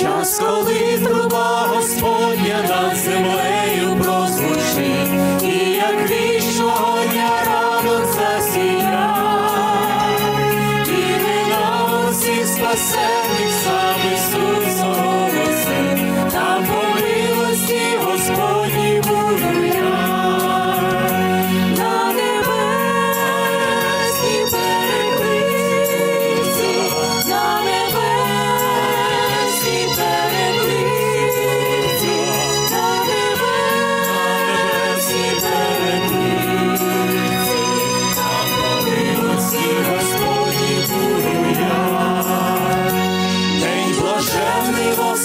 Час, коли труба Господня над землею прозвучить, і як вічного дня ранок засіяв, і не на усіх спасених.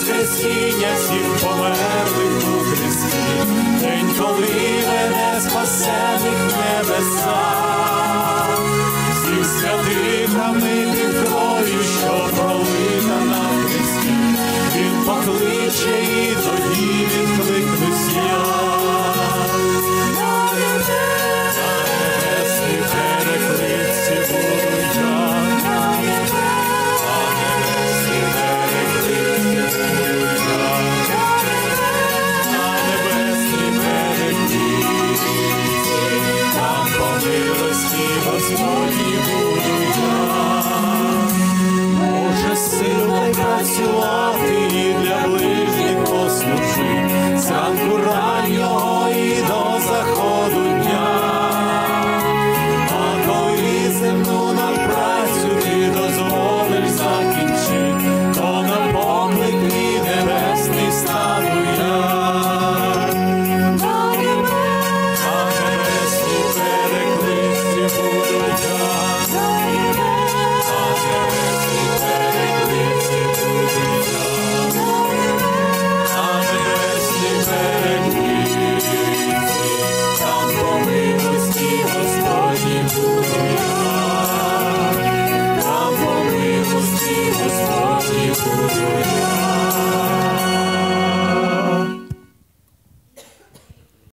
воскресіння всіх померлих Господь і буде. Боже, сила працювати.